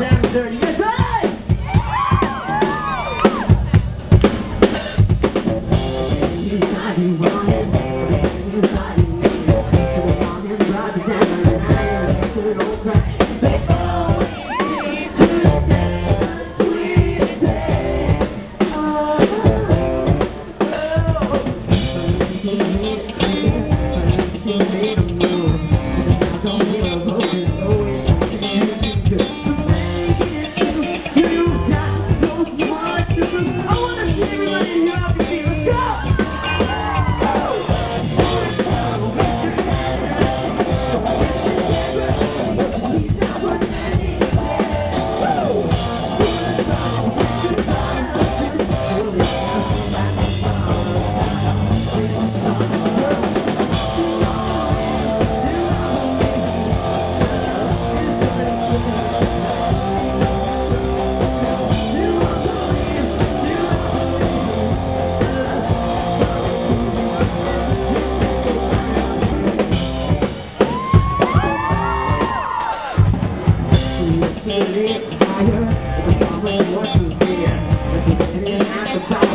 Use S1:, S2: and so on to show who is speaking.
S1: down and dirty. Yes, hey! Thank you. Thank you.